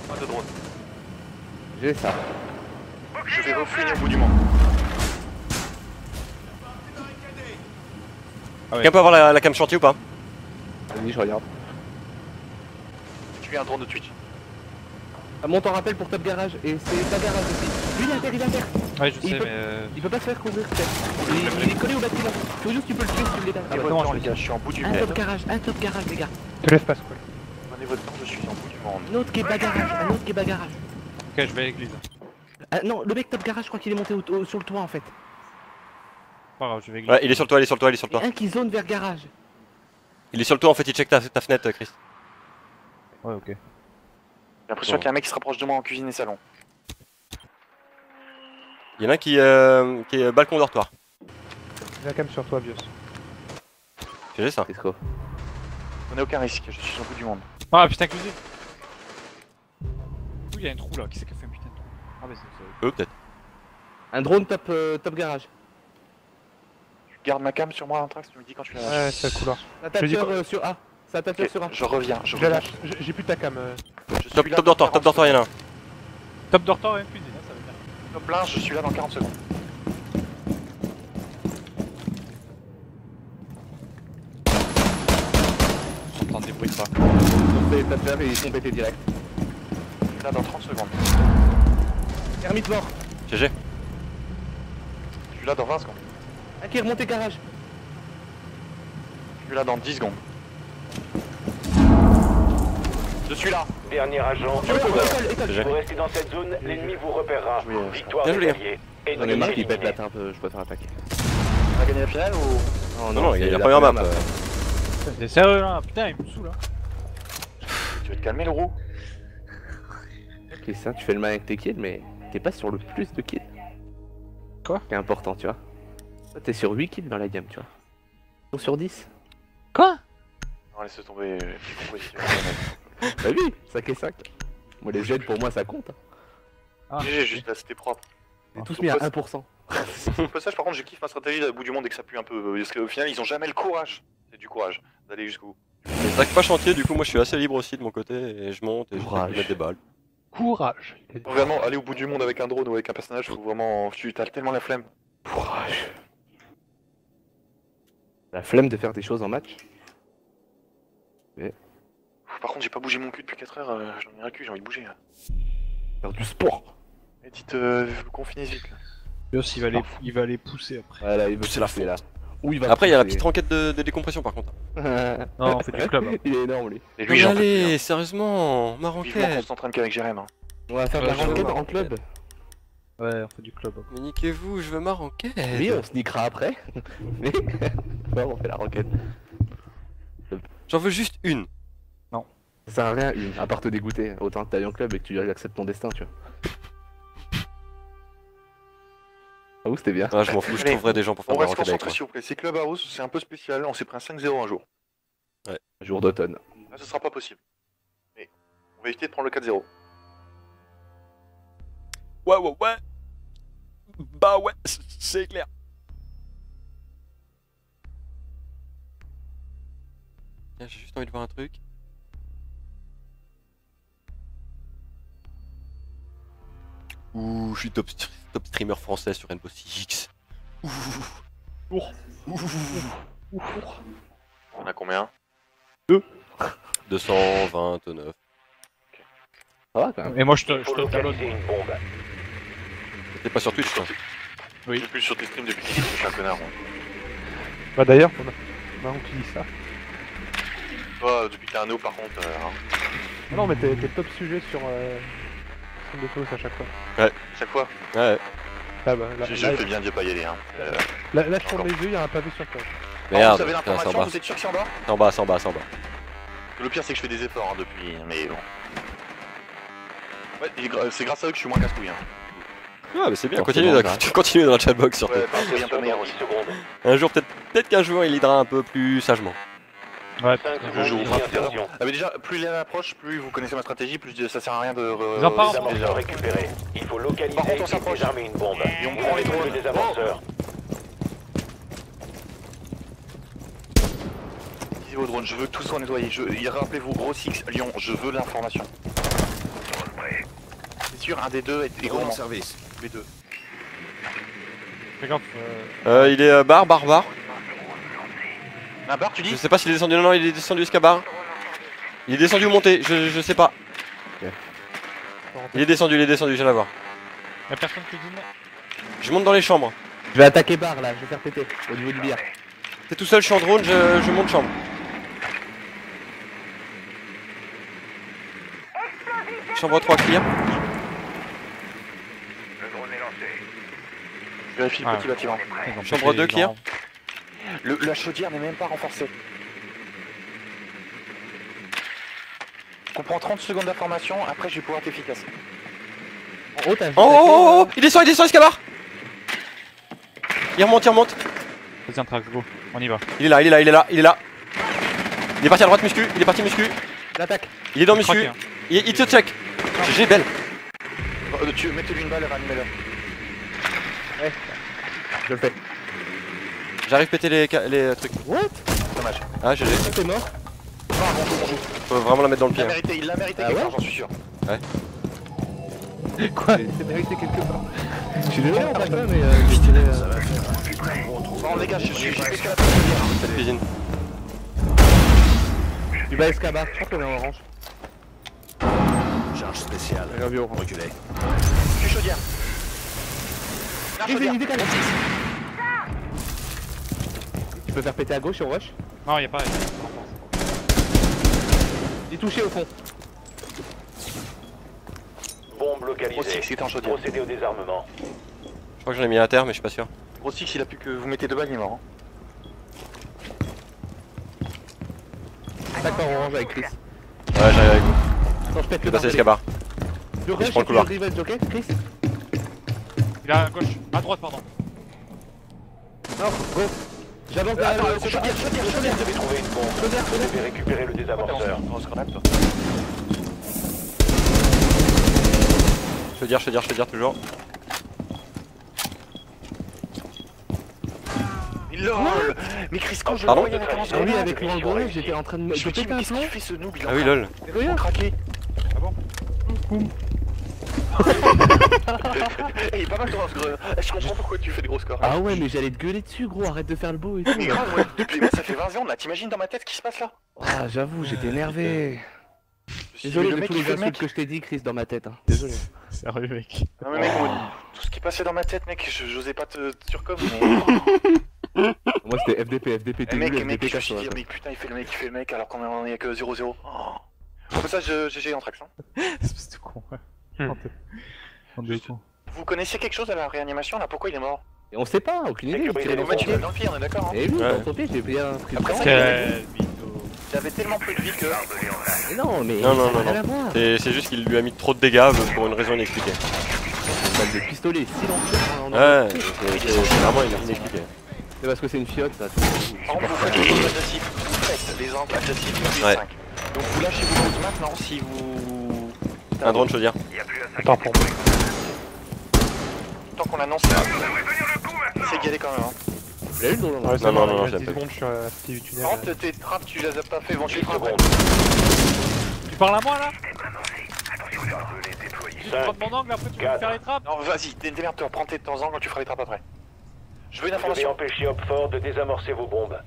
Pas de drone. J'ai ça. Je vais refuir au bout du monde. Quelqu'un peut avoir la, la cam chantier ou pas Vas-y, je regarde. Tu es un drone de Twitch. Ah, monte en rappel pour Top Garage. Et c'est ta garage aussi. Lui, il est à terre, il est à terre. Ouais, je Il sais, peut- mais. euh, Il peut pas se faire couvrir, peut-être. Il, il est collé au bâtiment. Faut juste que tu peux le tuer si tu l'es Ah, là. votre temps, les gars, je suis en bout du Un monde. top garage, un top garage, les gars. Te laisse pas quoi. Prenez votre temps, je suis en bout du monde. Un autre qui est bas garage, un autre qui est bas garage. Ok, je vais à l'église. Ah, non, le mec top garage, je crois qu'il est monté au- au- sur le toit en fait. Pas grave, je vais à l'église. Ouais, il est sur le toit, il est sur le toit, il est sur le toit. un qui zone vers garage. Il est sur le toit en fait, il check ta, ta fenêtre, Chris. Ouais, ok. J'ai l'impression Bon. qu'il y a un mec qui se rapproche de moi en cuisine et salon. Il y en a un qui, euh, qui est balcon dortoir. J'ai la cam sur toi, Bios. J'ai ça. Qu'est-ce quoi On a aucun risque, je suis au bout du monde. Ah putain, cuisine Ouh, il y a un trou là, qui c'est qui a fait un putain de trou Ah, bah c'est ça. Eux peut-être. Un drone top, euh, top garage. Tu gardes ma cam sur moi, Antrax, tu me dis quand tu la lâches. Ouais, c'est le couloir. Ça Je dis tapeur euh, sur A. Ça tapeur sur A. je reviens, je Je la reviens. lâche. J'ai- J'ai plus ta cam. Je suis Top, là top dans dortoir, top 40 dortoir, il y en a un. Top dortoir et ça veut dire. Top linge, je suis là dans 40 secondes. J'entends des bruits de pas. Ils et ils sont pétés direct. Je suis là dans 30 secondes. Hermite mort. GG. Je suis là dans 20 secondes. Est remonté garage. Je suis là dans 10 secondes. Je suis là. Dernier agent, Tu veux. Vous restez dans cette zone, l'ennemi vous repérera. Victoire Bien des joué. alliés. Ai Ennemi marre qu'il pète la teinte, euh, je préfère attaquer. On a gagné la finale ou Non, non, il y a la première map. T'es sérieux là Putain, il me saoule là. Tu veux te calmer le roux Ok, ça, tu fais le mal avec tes kills, mais t'es pas sur le plus de kills. Quoi C'est important, tu vois. Toi, t'es sur 8 kills dans la game, tu vois. Ou sur 10 Quoi Non, laisse tomber. Bah oui, 5 et 5. Moi, les jets, pour moi, ça compte. hein. Ah. GG, juste là, c'était propre. J'ai tous Sauf mis à que- 1%. Au passage, par contre, je kiffe ma stratégie au bout du monde et que ça pue un peu. Parce qu'au final, ils ont jamais le courage. C'est du courage d'aller jusqu'au bout. Traque pas chantier, du coup, moi je suis assez libre aussi de mon côté et je monte et je Courage. mettre des balles. Courage. Vraiment, aller au bout du monde avec un drone ou avec un personnage, faut vraiment. Tu as tellement la flemme. Courage. La flemme de faire des choses en match. Pff, Par contre, j'ai pas bougé mon cul depuis 4 heures. euh, J'en ai rien cul, j'ai envie de bouger. là. Faire du sport. Et dites, euh, finisse vite. Là. Bios, il va les, il va les pousser après. Voilà, il veut C'est la pousser, là. Où il va Après, il y a la petite enquête de, de décompression par contre. Non, on fait du club. hein. Il est énorme, lui. Et lui, j'en peux plus. hein. allez, sérieusement, ma Vivement qu'on renquête. s'entraîne qu'avec Jérém. Hein. On va faire de la Ouais, vois. en club. Ouais, on fait du club. Mais niquez-vous, je veux ma renquête. Oui, on sneakera après. Mais. ouais, on fait la ranked. J'en veux juste une. Ça sert à rien, une, à part te dégoûter. Autant que t'ailles en club et que tu acceptes ton destin, tu vois. Ah, c'était bien. Ah, je m'en fous, je trouverai des gens pour faire On avec concentré moi. s'il vous plaît. C'est Clubhouse, c'est un peu spécial. On s'est pris un 5-0 un jour. Jour d'automne. Là, ce sera pas possible. Mais on va éviter de prendre le 4-0. Ouais, ouais, ouais. Bah ouais, c'est clair. Tiens, J'ai juste envie de voir un truc. Ouh, je suis top, str- top streamer français sur Rainbow Six. Ouh. On a combien? 229. Ça va quand même. Et moi, je te, Il je te talonne. localiser une bombe. T'es pas sur Twitch, toi? Oui. Je suis plus sur tes streams depuis que je suis un connard. moi. Bah d'ailleurs, on a. Bah, on utilise ça. Toi, depuis que t'es un no, par contre. euh, hein. Ah non, mais t'es t'es top sujet sur. Euh... De à chaque fois. Chaque fois, Ouais, Là, bah, là, je, je là, fais bien de pas y aller. Hein. Euh, là, là, je tourne les yeux, il y a un pavé sur toi. merde, vous avez l'information, vous êtes sûr que c'est en bas C'est en bas, c'est en bas, c'est en bas. Le pire, c'est que je fais des efforts hein, depuis. Mais bon. Ouais, c'est grâce à eux que je suis moins casse-couille. Hein. Ah, mais c'est bien, continue, bah. tu continues dans la chatbox surtout. Ouais, a un peu Insertion meilleur dans aussi. 10 secondes. Un jour, peut-être peut-être qu'un jour, il lidera un peu plus sagement. Ouais, 5 Je joue. Ah mais déjà, plus il approche, plus vous connaissez ma stratégie, plus ça sert à rien de... Ils en parlent. re- Désamorceur récupéré. Il faut localiser Par contre, on s'approche. une bombe. Et on prend les drones. désamorceur. Utilisez vos drones, je veux que tout soit nettoyé. Je... Rappelez-vous, gros Six, Lyon, je veux l'information. C'est sûr, un des deux est, gourmand. service. Les deux. fais gaffe. euh, Euh, il est euh, bar, bar, bar. Un bar, tu dis Je sais pas s'il est descendu. Non, non, il est descendu jusqu'à bar. Il est descendu ou monté, je, je sais pas. Il est descendu, il est descendu, je vais la voir. Y'a personne cuisine Je monte dans les chambres. Je vais attaquer bar là, je vais faire péter au niveau du billard. T'es tout seul, je suis en drone, je, je monte chambre. Chambre 3 clear. Je vérifie le Ah. petit bâtiment. ils ont Chambre pété deux, les clear. Le- la chaudière n'est même pas renforcée. On prend 30 secondes d'information, après je vais pouvoir être efficace. En haut, t'as. Oh, oh, oh, oh, il descend, il descend, Escabar Il remonte, il remonte. Vas-y, un go. On y va. Il est là, il est là, il est là, il est là. Il est parti à droite, muscu, il est parti muscu. L'attaque. Il est dans muscu. Craqué, hein. Il, il te check. GG, belle. Euh, tu mettez-lui une balle et ranimez-le. Je le fais. J'arrive péter les, les trucs. What? Dommage. Ah, GG. T'es mort? Ah, bon. Faut vraiment la mettre dans le Il l'a pied. mérité, il l'a mérité, Ah quelque ouais? part, j'en suis sûr. Quoi? C'est mérité quelque part. Je suis désolé, on pas mais euh, euh, Bon les gars, je suis la. Cette cuisine. Du bas escabar, je crois qu'on est en orange. Charge spéciale. Reculez. Je suis Il chaudière. Peux faire péter à gauche, on rush Non, y'a pas. Il est touché au fond. Bombe Gros localisée. Six. Procédez au désarmement. Je crois que j'en ai mis à terre, mais je suis pas sûr. Gros Six, il a pu que vous mettez deux balles, il est mort. hein. D'accord, orange avec Chris. Ouais, j'arrive avec vous. Attends, je pète le vais passer barbelé. Escabar. Je prends le couloir. Chris Il est à gauche. À droite, pardon. Non, go J'avance Attends, derrière le chaudière, chaudière, chaudière. Vous devez trouver une bombe. Vous devez récupérer le dire toujours. Il LOL Mais Chris, quand je le Pardon Ah oui, avec j'étais en train de me je me dis, qu'est-ce qu'il fait ce noob Ah oui, train lol. Craquer. Ah bon Eh, Il est pas mal ton grenade. Eh, Je comprends pourquoi tu fais des gros scores. Ah ouais, mais j'allais te gueuler dessus, gros, arrête de faire le beau et tout. Mais grave, ouais. Depuis moi, ça fait 20 secondes là. T'imagines dans ma tête ce qui se passe là? Ah, j'avoue, j'étais énervé. Suis dit, Désolé le de mec, tous les insultes mec. que je t'ai dit, Chris, dans ma tête. Hein. Désolé. Sérieux, mec. Non mais mec, moi, tout ce qui passait dans ma tête, mec, je- j'osais pas te surcom. mais- Moi, c'était FDP, FDP, Eh, t'es mec, nul, mec, FDP, je me suis dit, mais putain, il fait le mec, il fait le mec, alors qu'on en est que 0-0. Oh. Au passage, euh, GG en traction. Espèce de con, ouais. Hmm. Vous connaissiez quelque chose à la réanimation là Pourquoi il est mort Et on sait pas, aucune idée. Il est dans le pied, on est d'accord. Hein Et oui, dans son pied, j'ai bien pris le Après. Il avait tellement peu de vie que. Mais non, mais Non, non, ça non, non. C'est juste qu'il lui a mis trop de dégâts pour une raison inexpliquée. Balle de pistolet silencieux. hein, Ouais, c'est vraiment inexpliqué. C'est parce que c'est une fiotte, ça. Par contre, vous faites les angles adjacifs. Vous faites les Ouais. 5. Donc vous lâchez vos maintenant si vous. Un drone chaudière. Attends, pour moi. Tant qu'on annonce. C'est d'y aller quand même. Hein. Vous l'avez eu le drone Ouais, Non, ça non, non, il je l'ai 10 pas secondes, je suis à Steve Tunnel. Par contre, tes trappes, tu les as pas fait, bon, tu les 10 feras après. secondes. Tu parles à moi là? Tu Cinq, prends mon angle, après tu quatre. faire les trappes Non, vas-y, dé- démerde-toi, prends tes temps angles, tu feras les trappes après. Je veux une Vous information. empêcher Hopford de désamorcer vos bombes.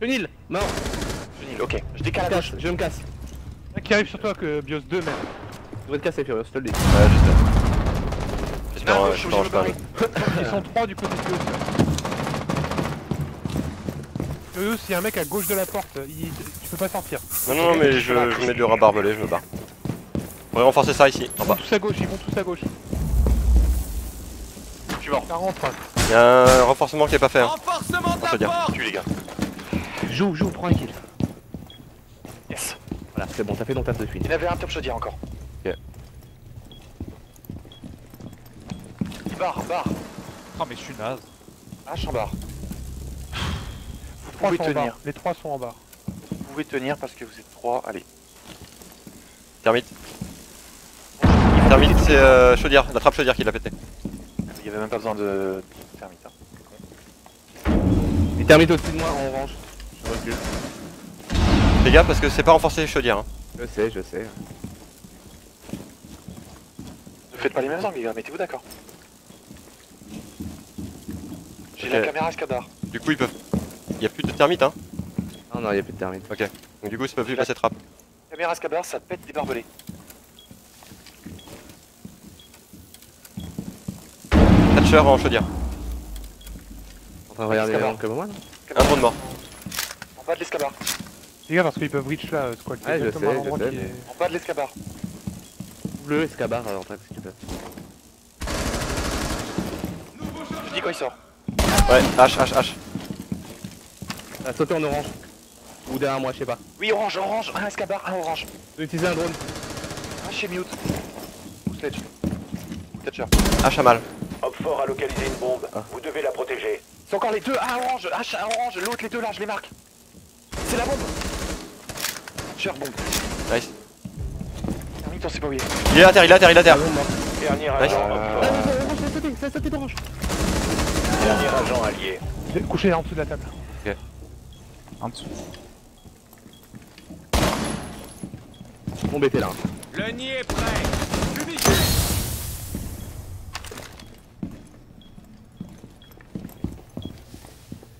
Chenil Mort Genil, ok. Je Je décale à gauche. je me casse. Qui arrive sur toi que Bios 2 même. Je devrais te casser, Furious, je te le dis. Ouais, j'espère. Je suis j'espère, me j'espère. barrer. Ils sont 3 du côté de Bios. Bios, il y a un mec à gauche de la porte, il... tu peux pas sortir. Non, non, non, mais je, je mets du rabarbelé, je me barre. Faudrait renforcer ça ici, en Ils vont bas. tous à gauche, ils vont tous à gauche. Je suis mort. Ça rentre. Il y a un renforcement qui est pas fait. Hein. Renforcement On. Tue les gars. Joue, joue, prends un kill. Voilà, c'est bon, t'as fait ton taf de suite. Il y en avait un top chaudière encore. Ok. Barre, barre. Oh, mais je suis naze. H en barre. Vous pouvez tenir. Les trois sont en bas. Vous pouvez tenir parce que vous êtes trois. Allez. Termite. Termite, c'est euh, chaudière, la trappe chaudière qui l'a pété. Il y avait même pas besoin de thermite. hein. Il termine au-dessus de moi en orange. Je recule. Fais gaffe parce que c'est pas renforcé chaudière. Hein. Je sais, je sais. Ne faites pas les mêmes angles, les gars, mettez-vous d'accord. J'ai Ok. la caméra escadar. Du coup, ils peuvent. Il y a plus de termites, hein. Non, non, il n'y a plus de thermite. Donc, du coup, ils peuvent plus passer trappe. Caméra escadar, ça pète des barbelés. Thatcher en chaudière. En train de regarder avant comme moi là Un drone mort. En bas de l'escabar. Les gars, parce qu'ils peuvent reach là, euh, squad. C'est Ouais, je exactement sais, je mais- En bas de l'escabar. Bleu, escabar en fait, si tu peux. Je dis quand il sort. Ouais, H, H, H. Ah, sauter en orange. Ou derrière moi, je sais pas. Oui, orange, orange, un escabar, un orange. Je vais utiliser un drone. Un chez mute. Ou sledge. Thatcher. H a mal. Hop fort a localisé une bombe. Ah. Vous devez la protéger. C'est encore les deux, un orange, H, un orange, l'autre les deux là, je les marque. C'est la bombe. Bombe. Nice. Pas où il est. Il est à terre, il est à terre, il est à terre. Dernier Nice. agent Hop Ah, fort. non, orange, ça a sauté, ça a sauté d'orange. Dernier agent allié. Couché en dessous de la table. En dessous. Bombe était là.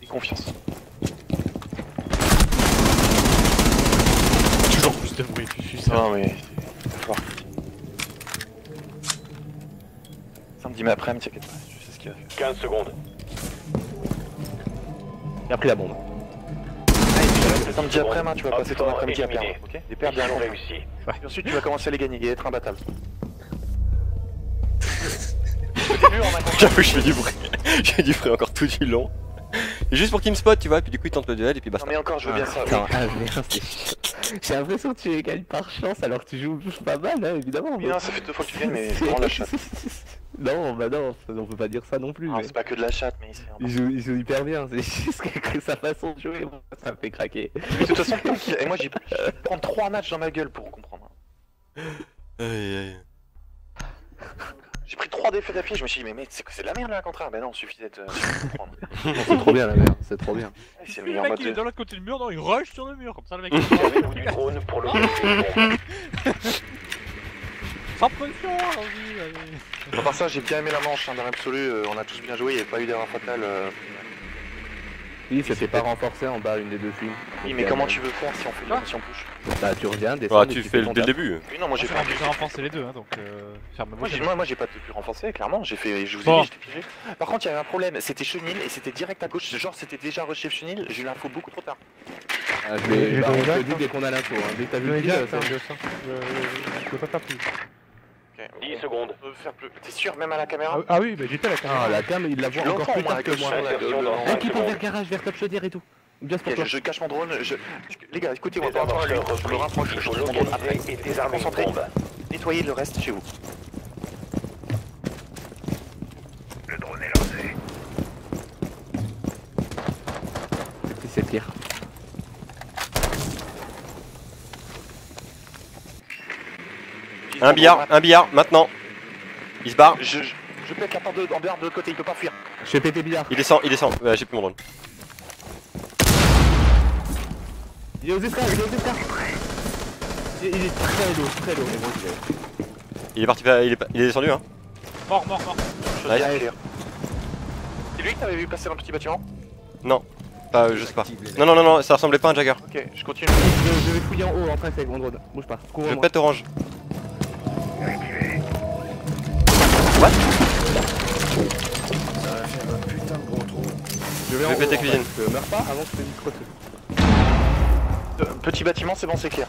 Et confiance. Toujours plus de bruit, je suis ça. Non mais c'est fort. Samedi après-midi, t'inquiète pas, je sais ce qu'il va faire. 15 secondes. Il a pris la bombe. Samedi après-midi, tu vas passer ton après-midi à perdre, ok Et perdre bien réussie. Et ensuite, tu vas commencer à les gagner et être imbattable. J'avoue, je fais du bruit. je fais du bruit encore tout du long. Juste pour qu'il me spot, tu vois, et puis du coup, il tente le duel, et puis Non basta. mais encore, je veux bien ça. Attends, ah, merde, c'est- J'ai l'impression que tu gagnes par chance alors que tu joues pas mal, hein, évidemment. Oui, non, ça fait deux fois que tu gagnes, mais c'est vraiment la chatte. non, bah non, on peut pas dire ça non plus. Ah, mais- c'est pas que de la chatte, mais Il joue, il joue hyper bien, c'est juste que sa façon de jouer, ça me fait craquer. De toute façon, et moi j'ai prendre trois matchs dans ma gueule pour comprendre. Aïe, aïe. Trois défaites d'affilée, je me suis dit, mais mec, c'est que c'est de la merde là contre un. Ben non, il suffit d'être. euh, de c'est trop bien la merde, c'est trop bien. Ouais, C'est le Le meilleur mec mode il est de. dans l'autre côté du mur, non, il rush sur le mur, comme ça le mec Servez-vous du drone pour une bombe. Sans pression, allons-y, allez. À part ça, j'ai bien aimé la manche, hein, dans l'absolu, euh, on a tous bien joué, il n'y avait pas eu d'erreur fatale. euh. Oui, c'était pas renforcé en bas, une des deux films. Oui, mais comment tu veux faire si on fait la mission push Bah, tu reviens, descends. Et tu fais dès le début. Oui, non, moi j'ai fait. déjà renforcé les deux, hein, donc euh, ferme Moi j'ai, moi, moi, j'ai pas de plus renforcé, clairement. J'ai fait, je vous ai dit, j'étais piégé. Par contre, il y avait un problème, c'était chenil et c'était direct à gauche. Genre, c'était déjà rushé chenil. J'ai eu l'info beaucoup trop tard. Ah, je vais, bah, on te hein. dès qu'on a l'info, hein. dès que t'as vu le je je- je peux pas faire plus. 10 secondes. On peut faire plus. T'es sûr, même à la caméra Ah, ah oui, bah j'étais à la Ah, caméra. la cam, il la voit encore plus tard que moi. le Un qui vers garage, vers top chaudière et tout. Bien pour Ok, toi. je, je cache mon drone. Je... Les gars, écoutez-moi, avanceurs je, je me rapproche, je cache mon drone après. et désarmer une bombe. Nettoyez le reste chez vous. J'ai pris 7 tirs. Un billard, un billard, maintenant. Il se barre, Je, je, je pète la porte de, en dehors de l'autre côté, il peut pas fuir. J'ai pété billard. il descend, il descend. Ouais, j'ai plus mon drone. Il est aux escaliers, il est aux escaliers. Il il est très lourd, très bon, il est- Il est parti, il est, pas- il est descendu, hein. Mort, mort, mort. Je clear. C'est lui que t'avais vu passer dans le petit bâtiment? Enfin, euh, je sais pas. Non, non, non, non, ça ressemblait pas à un Jagger. Ok, je continue. Je, je vais fouiller en haut en face avec mon drone. Bouge pas. Je pète orange. Je vais Je en vais haut, péter en cuisine. Je meurs pas avant que soit. Euh, Petit bâtiment, c'est bon, c'est clair.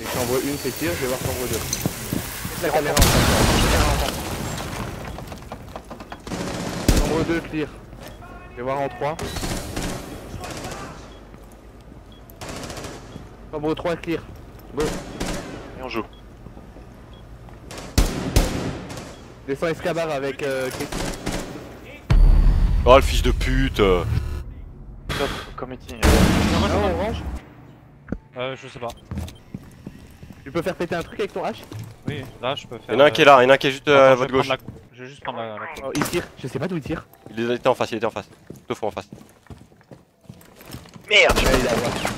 Et j'envoie une, c'est tir, je vais voir t'envoie deux. La caméra en face. Chambre 2, clear. Je vais voir en 3. Chambre 3, clear. Bon, Et on joue. descends escabar avec euh. Oh le fils de pute euh. Top, committee. Ah, orange Euh, je sais pas. Tu peux faire péter un truc avec ton H Oui, là je peux faire. Y'en a un qui est là, y'en a un qui est juste euh, à votre gauche. Je vais juste prendre la. la- oh, Il tire, je sais pas d'où il tire. Il était en face, il était en face. Tout fond en face. Merde il est à droite.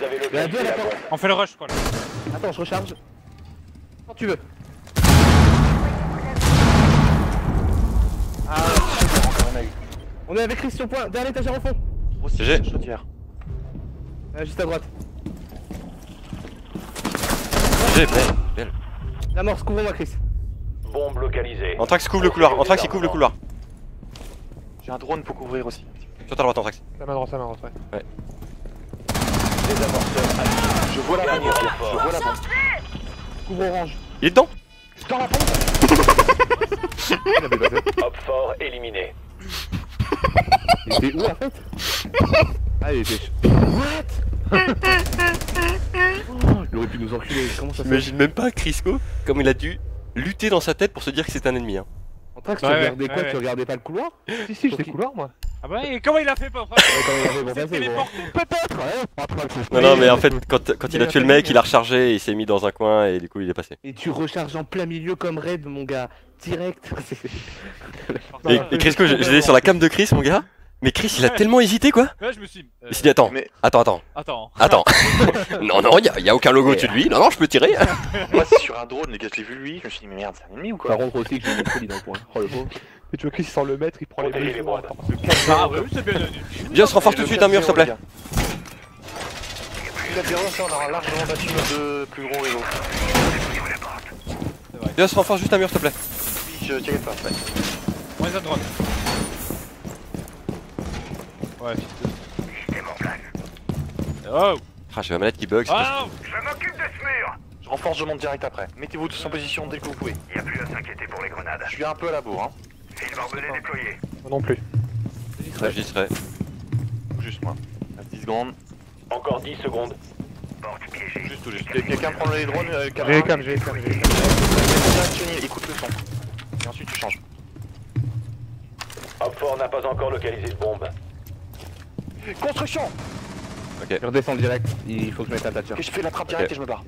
Vous avez deux à la porte. On fait le rush quoi là. Attends, je recharge. Quand tu veux. Ah. On est avec Christian Point, dernier étagère au fond. GG. chaudière. Ah, juste à droite. J'ai belle, belle. La mort, couvre-moi Chris. Bombe localisée. Anthrax couvre le couloir, Anthrax il couvre le couloir. J'ai un drone pour couvrir aussi. Sur ta droite Anthrax. La main droite, la main droite, ouais. Je vois la renfort. Je vois la bombe. Couvre orange. Il est dedans Dans la bombe Il avait. Hop fort éliminé. Il était où en fait Ah, il était. What Il aurait pu nous enculer, comment ça fait J'imagine même pas Crisco comme il a dû lutter dans sa tête pour se dire que c'est un ennemi. Hein. Que tu Ouais, regardais ouais, quoi ouais. Tu regardais pas le couloir? Si, si, j'étais couloir moi. Ah bah et comment il a fait pour Peut-être, Non, non, mais en fait, quand, quand il a tué le mec, il a rechargé, et il s'est mis dans un coin et du coup il est passé. Et tu recharges en plein milieu comme raid, mon gars. Direct. Et, et Crisco, j'ai sur la cam de Chris, mon gars? Mais Chris, il a tellement hésité quoi Ouais, je me suis. euh, Il s'est dit attends, Mais- attends, attends, Attends. attends. non, non, y a, y a aucun logo au-dessus de lui. Non, non, je peux tirer. Moi, c'est sur un drone, les gars, je l'ai vu lui. Je me suis dit, mais merde, c'est un ennemi ou quoi Par contre, aussi que j'ai mis folie dans le coin. Oh le pauvre. Et tu vois Chris il sort le mètre, il prend les Protégez les bombes. Attends. Ah bah oui, c'est bien. Viens, on se renforce tout de suite un mur, s'il te plaît. Il on aura largement battu nos deux plus gros. Viens, on se renforce juste un mur, s'il te plaît. Oui, je t'inquiète pas. ouais. A drone. Ouais, fils de. Oh Ah, j'ai ma manette qui bug. c'est Ah non Je renforce, je monte direct après. Mettez-vous tous en position dès que vous pouvez. Y a plus à s'inquiéter pour les grenades. Je suis un peu à la bourre, hein. Une barbelée déployée. Moi non plus. J'y serai. Juste moi. À 10 secondes. Encore 10 secondes. Juste ou juste. Quelqu'un prend les drones, euh, J'ai cams, j'ai les cams, j'ai les cams. Directionner, écoute le son. Et ensuite tu changes. Hop fort n'a pas encore localisé de bombe. Construction Je redescends direct. Il faut que je mette un tatcher. Ok, je fais la trappe directe et je me barre.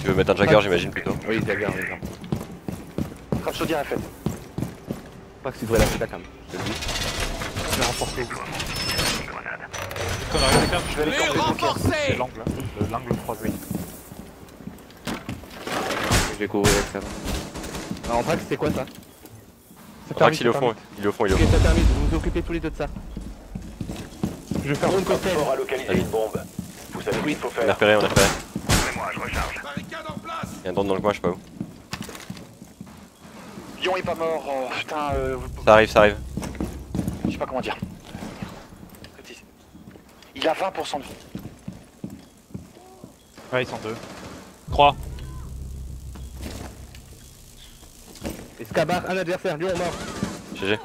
Tu veux mettre un Jagger, j'imagine plutôt? Oui, les gens. Trappe chaudière est faite. Pas que tu devrais lâcher ta cam. Je te le dis. Je renforcer. A quelqu'un. Je vais aller camper. C'est l'angle. Le- l'angle croisé. Je vais couvrir avec ça. En track, c'est quoi ça? Rax il est au fond, il est au fond, il est au fond. Ok, ça termine, vous vous occupez tous les deux de ça. Je vais faire un cocktail. On a une bombe. Vous savez qu'il faut faire. On a repéré, en place Il y a un drone dans le coin, je sais pas où. Lyon est pas mort, oh, putain. Euh... Ça arrive, ça arrive. Je sais pas comment dire. Il a 20% de vie. Ouais, ils sont deux. 3. Kabar, un adversaire, lui est mort. GG.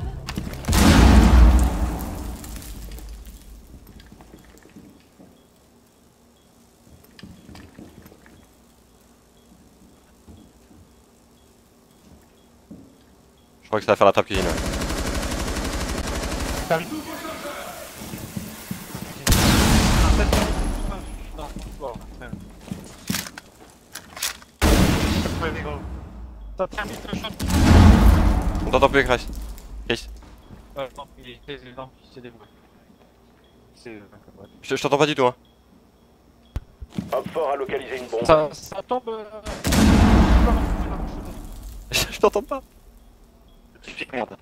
Je crois que ça va faire la trappe cuisine. On t'entend plus, Chris. Chris, Euh, il est. C'est. euh, je, je t'entends pas du tout. Hein. Hop fort a localisé une bombe. Ça, ça tombe. euh, je t'entends pas. Merde.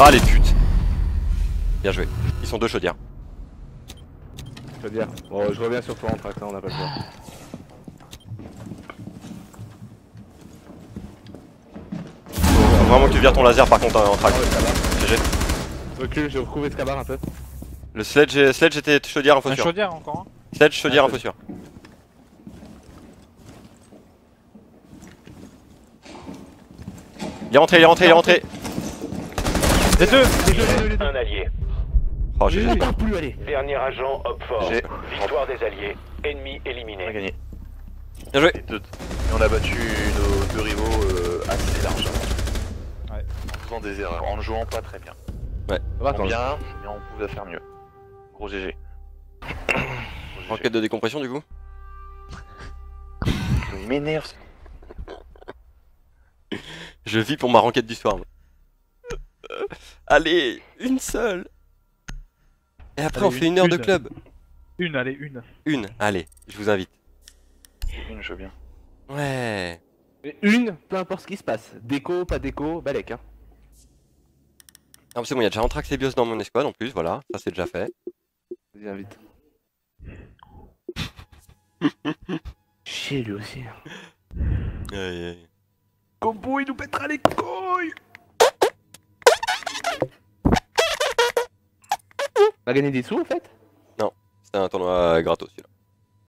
Ah les putes. Bien joué. Ils sont deux chaudières. Dire. Bon, je reviens sur toi en track, là, on a pas le choix. Faut vraiment que tu vires ton laser par contre en track. GG. Recule, je recouvre Escabar un peu. Le sledge, sledge était chaudière info Un sûre. chaudière encore. Hein. Sledge chaudière Ah, info sûre. Il est rentré, il est rentré, il est rentré. Les deux Un allié. Oh, GG. J'attends plus, allez. Dernier agent, Hop fort. J'ai- Victoire des alliés. Ennemi On a éliminé. gagné. Bien joué. Et, deux- on a battu nos deux rivaux euh, assez largement. Ouais. En faisant des erreurs, en ne jouant pas très bien. Attends, bien, mais on pouvait faire mieux. Gros GG. Gros GG. Enquête de décompression du coup Il m'énerve. Je vis pour ma renquête du soir. Allez, une seule. Et après Allez, on fait une heure de club. Une, allez, une. Une, allez, je vous invite. Une, je veux bien. Ouais. Mais Une, peu importe ce qui se passe. Déco, pas déco, balèque. Hein. Ah, c'est bon, il y a déjà Anthrax et Bios dans mon escouade en plus, voilà, ça c'est déjà fait. Vas-y, invite. Chier lui aussi. Aïe, aïe. Combo, il nous pètera les couilles On a gagné des sous en fait? C'était un tournoi gratos celui-là.